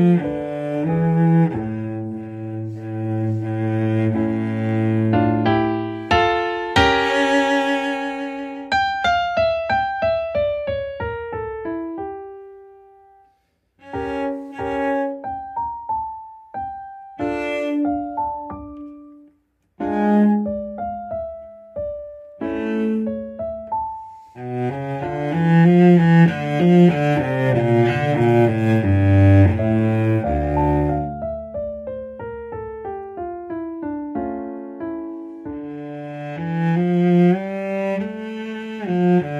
嗯。Música